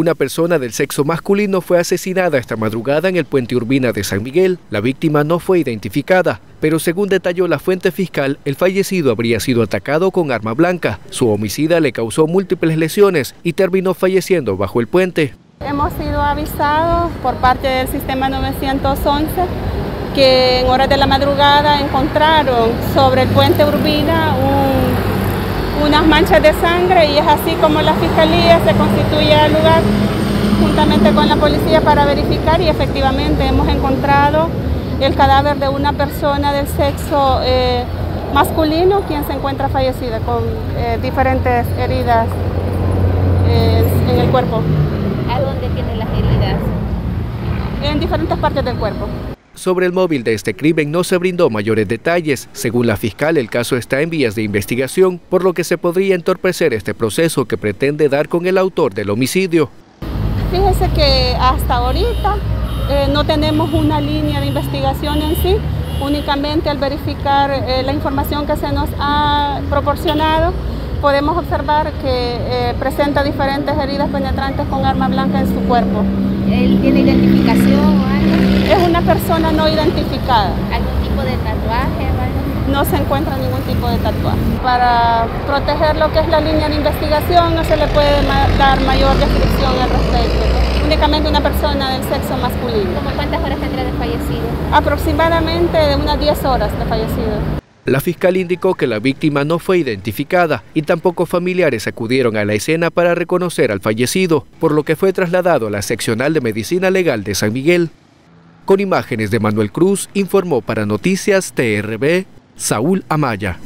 Una persona del sexo masculino fue asesinada esta madrugada en el puente Urbina de San Miguel. La víctima no fue identificada, pero según detalló la fuente fiscal, el fallecido habría sido atacado con arma blanca. Su homicida le causó múltiples lesiones y terminó falleciendo bajo el puente. Hemos sido avisados por parte del sistema 911 que en horas de la madrugada encontraron sobre el puente Urbina unas manchas de sangre y es así como la fiscalía se constituye al lugar juntamente con la policía para verificar y efectivamente hemos encontrado el cadáver de una persona del sexo eh, masculino quien se encuentra fallecida con eh, diferentes heridas eh, en el cuerpo. ¿A dónde tiene las heridas? En diferentes partes del cuerpo. Sobre el móvil de este crimen no se brindó mayores detalles. Según la fiscal, el caso está en vías de investigación, por lo que se podría entorpecer este proceso que pretende dar con el autor del homicidio. Fíjese que hasta ahorita eh, no tenemos una línea de investigación en sí, únicamente al verificar eh, la información que se nos ha proporcionado, podemos observar que eh, presenta diferentes heridas penetrantes con arma blanca en su cuerpo. ¿Él tiene identificación o algo? Es una persona no identificada. ¿Algún tipo de tatuaje o algo? No se encuentra ningún tipo de tatuaje. Para proteger lo que es la línea de investigación no se le puede dar mayor descripción al respecto. Únicamente una persona del sexo masculino. ¿Cómo cuántas horas tendrá de fallecido? Aproximadamente de unas 10 horas de fallecido. La fiscal indicó que la víctima no fue identificada y tampoco familiares acudieron a la escena para reconocer al fallecido, por lo que fue trasladado a la seccional de medicina legal de San Miguel. Con imágenes de Manuel Cruz, informó para Noticias TRB Saúl Amaya.